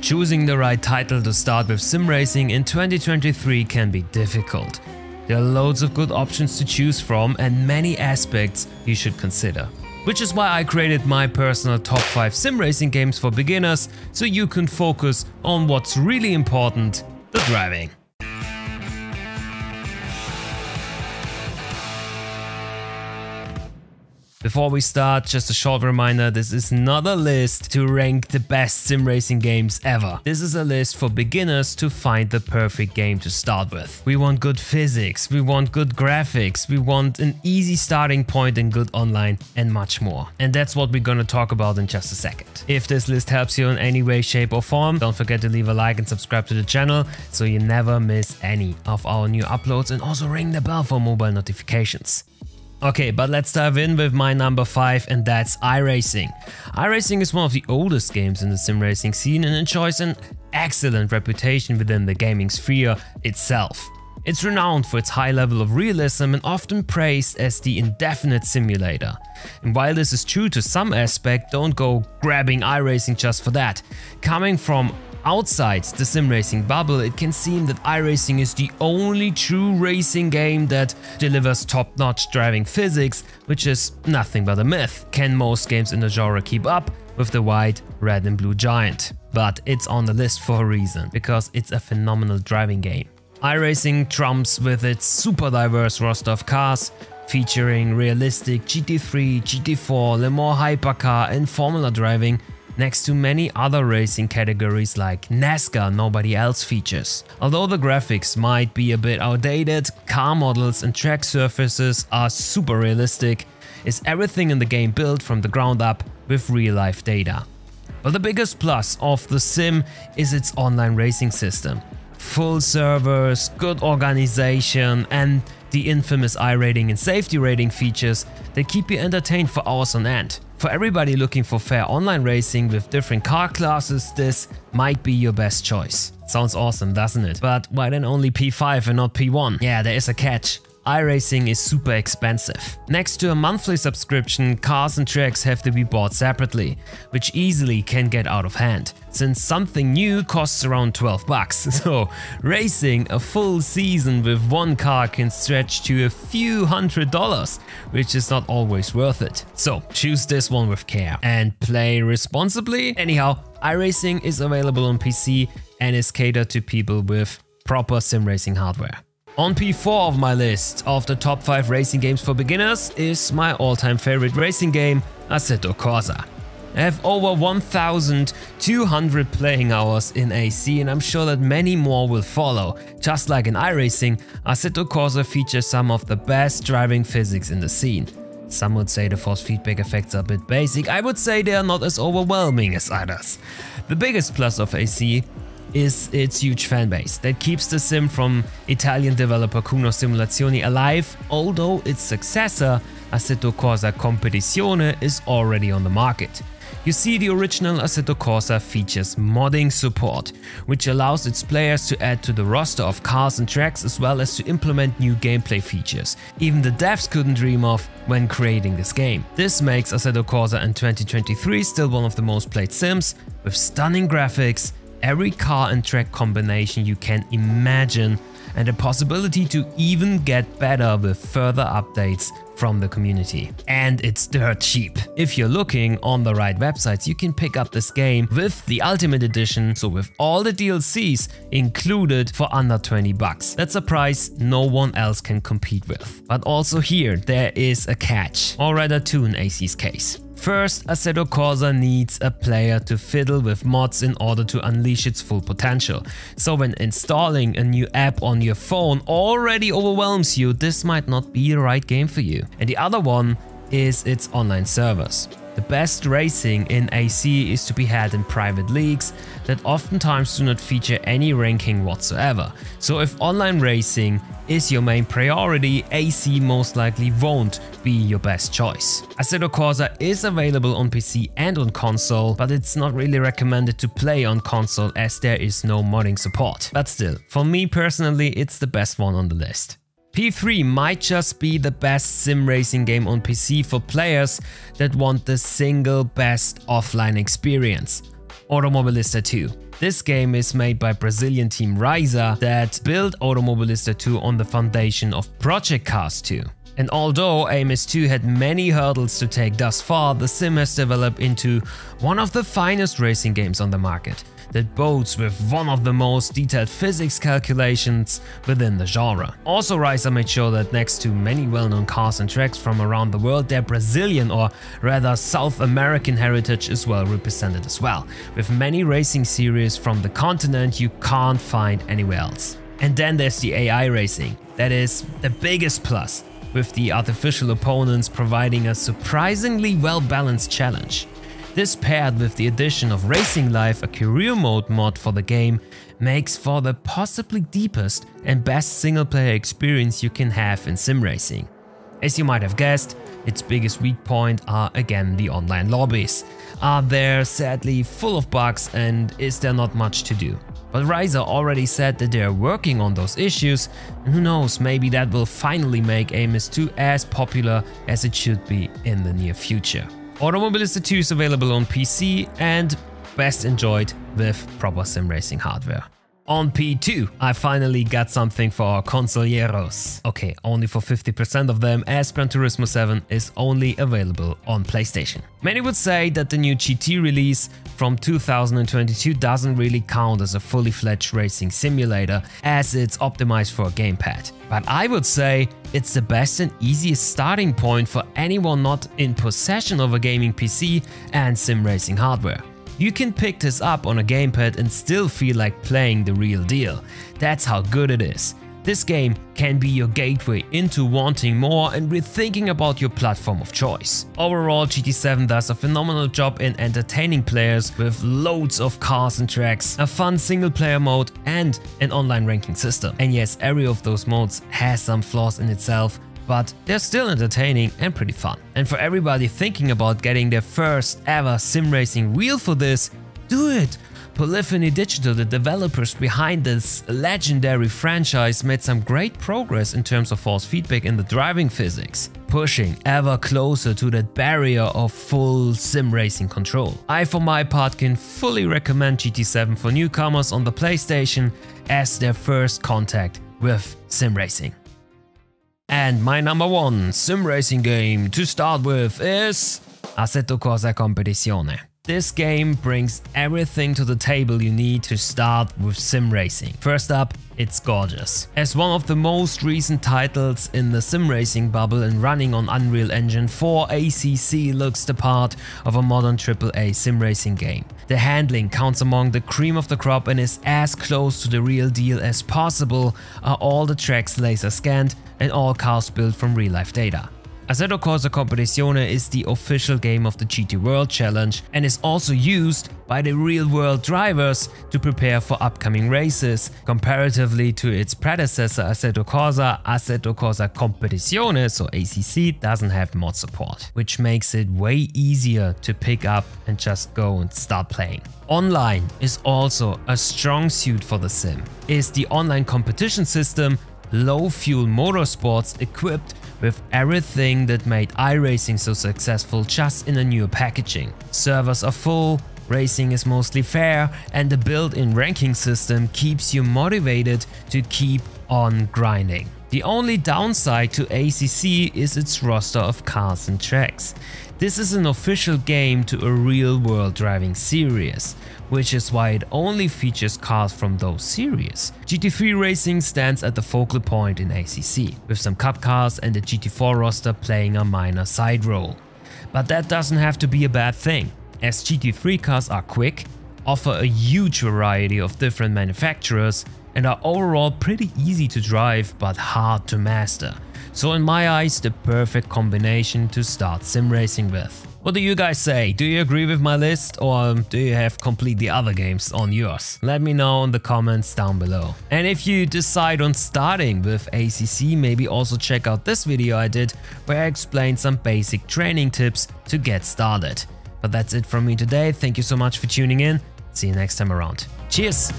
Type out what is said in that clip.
Choosing the right title to start with sim racing in 2023 can be difficult. There are loads of good options to choose from and many aspects you should consider. Which is why I created my personal top 5 sim racing games for beginners so you can focus on what's really important, the driving. Before we start, just a short reminder, this is not a list to rank the best sim racing games ever. This is a list for beginners to find the perfect game to start with. We want good physics, we want good graphics, we want an easy starting point and good online and much more. And that's what we're gonna talk about in just a second. If this list helps you in any way, shape or form, don't forget to leave a like and subscribe to the channel so you never miss any of our new uploads and also ring the bell for mobile notifications. Okay, but let's dive in with my number 5 and that's iRacing. iRacing is one of the oldest games in the sim racing scene and enjoys an excellent reputation within the gaming sphere itself. It's renowned for its high level of realism and often praised as the indefinite simulator. And while this is true to some aspect, don't go grabbing iRacing just for that. Coming from Outside the sim racing bubble, it can seem that iRacing is the only true racing game that delivers top-notch driving physics, which is nothing but a myth. Can most games in the genre keep up with the white, red and blue giant? But it's on the list for a reason, because it's a phenomenal driving game. iRacing trumps with its super diverse roster of cars, featuring realistic GT3, GT4, Le Mans Hypercar and Formula driving next to many other racing categories like NASCAR nobody else features. Although the graphics might be a bit outdated, car models and track surfaces are super realistic, is everything in the game built from the ground up with real life data. But the biggest plus of the sim is its online racing system. Full servers, good organization and the infamous iRating and safety rating features that keep you entertained for hours on end. For everybody looking for fair online racing with different car classes, this might be your best choice. Sounds awesome, doesn't it? But why then only P5 and not P1? Yeah, there is a catch iRacing is super expensive. Next to a monthly subscription, cars and tracks have to be bought separately, which easily can get out of hand, since something new costs around 12 bucks. So racing a full season with one car can stretch to a few hundred dollars, which is not always worth it. So choose this one with care and play responsibly. Anyhow, iRacing is available on PC and is catered to people with proper sim racing hardware. On P4 of my list of the top 5 racing games for beginners is my all-time favorite racing game, Assetto Corsa. I have over 1200 playing hours in AC and I'm sure that many more will follow. Just like in iRacing, Assetto Corsa features some of the best driving physics in the scene. Some would say the force feedback effects are a bit basic, I would say they are not as overwhelming as others. The biggest plus of AC is its huge fanbase that keeps the sim from Italian developer Kunos Simulazioni alive, although its successor, Assetto Corsa Competizione, is already on the market. You see, the original Assetto Corsa features modding support, which allows its players to add to the roster of cars and tracks as well as to implement new gameplay features. Even the devs couldn't dream of when creating this game. This makes Assetto Corsa in 2023 still one of the most played sims, with stunning graphics, every car and track combination you can imagine and the possibility to even get better with further updates from the community. And it's dirt cheap. If you're looking on the right websites, you can pick up this game with the Ultimate Edition, so with all the DLCs included for under 20 bucks. That's a price no one else can compete with. But also here, there is a catch, or rather two in AC's case. First, Assetto Corsa needs a player to fiddle with mods in order to unleash its full potential. So when installing a new app on your phone already overwhelms you, this might not be the right game for you. And the other one is its online servers. The best racing in AC is to be had in private leagues that oftentimes do not feature any ranking whatsoever. So if online racing is your main priority, AC most likely won't be your best choice. Assetto Corsa is available on PC and on console, but it's not really recommended to play on console as there is no modding support. But still, for me personally, it's the best one on the list. P3 might just be the best sim racing game on PC for players that want the single best offline experience. Automobilista 2. This game is made by Brazilian team Reiza that built Automobilista 2 on the foundation of Project Cars 2. And although AMS2 had many hurdles to take thus far, the sim has developed into one of the finest racing games on the market that boasts with one of the most detailed physics calculations within the genre. Also Reiza made sure that next to many well-known cars and tracks from around the world, their Brazilian or rather South American heritage is well represented as well, with many racing series from the continent you can't find anywhere else. And then there's the AI racing, that is the biggest plus with the artificial opponents providing a surprisingly well-balanced challenge. This paired with the addition of Racing Life, a career mode mod for the game, makes for the possibly deepest and best single player experience you can have in sim racing. As you might have guessed, its biggest weak point are again the online lobbies. Are they sadly full of bugs and is there not much to do? But Reiza already said that they are working on those issues and who knows, maybe that will finally make AMS2 as popular as it should be in the near future. Automobilista 2 is available on PC and best enjoyed with proper sim racing hardware. On P2, I finally got something for our consoleros. Okay, only for 50% of them as Gran Turismo 7 is only available on PlayStation. Many would say that the new GT release from 2022 doesn't really count as a fully fledged racing simulator as it's optimized for a gamepad. But I would say it's the best and easiest starting point for anyone not in possession of a gaming PC and sim racing hardware. You can pick this up on a gamepad and still feel like playing the real deal. That's how good it is. This game can be your gateway into wanting more and rethinking about your platform of choice. Overall, GT7 does a phenomenal job in entertaining players with loads of cars and tracks, a fun single player mode and an online ranking system. And yes, every of those modes has some flaws in itself, but they're still entertaining and pretty fun. And for everybody thinking about getting their first ever sim racing wheel for this, do it! Polyphony Digital, the developers behind this legendary franchise, made some great progress in terms of force feedback in the driving physics, pushing ever closer to that barrier of full sim racing control. I for my part can fully recommend GT7 for newcomers on the PlayStation as their first contact with sim racing. And my number one sim racing game to start with is Assetto Corsa Competizione. This game brings everything to the table you need to start with sim racing. First up, it's gorgeous. As one of the most recent titles in the sim racing bubble and running on Unreal Engine 4, ACC looks the part of a modern AAA sim racing game. The handling counts among the cream of the crop and is as close to the real deal as possible, are all the tracks laser scanned and all cars built from real life data. Assetto Corsa Competizione is the official game of the GT World Challenge and is also used by the real-world drivers to prepare for upcoming races, comparatively to its predecessor Assetto Corsa, Assetto Corsa Competizione, so ACC, doesn't have mod support, which makes it way easier to pick up and just go and start playing. Online is also a strong suit for the sim. Is the online competition system low fuel motorsports equipped with everything that made iRacing so successful just in a newer packaging. Servers are full, racing is mostly fair and the built-in ranking system keeps you motivated to keep on grinding. The only downside to ACC is its roster of cars and tracks. This is an official game to a real-world driving series, which is why it only features cars from those series. GT3 Racing stands at the focal point in ACC, with some cup cars and the GT4 roster playing a minor side role. But that doesn't have to be a bad thing, as GT3 cars are quick, offer a huge variety of different manufacturers and are overall pretty easy to drive but hard to master. So in my eyes the perfect combination to start sim racing with. What do you guys say? Do you agree with my list or um, do you have completely other games on yours? Let me know in the comments down below. And if you decide on starting with ACC, maybe also check out this video I did where I explained some basic training tips to get started. But that's it from me today. Thank you so much for tuning in. See you next time around. Cheers!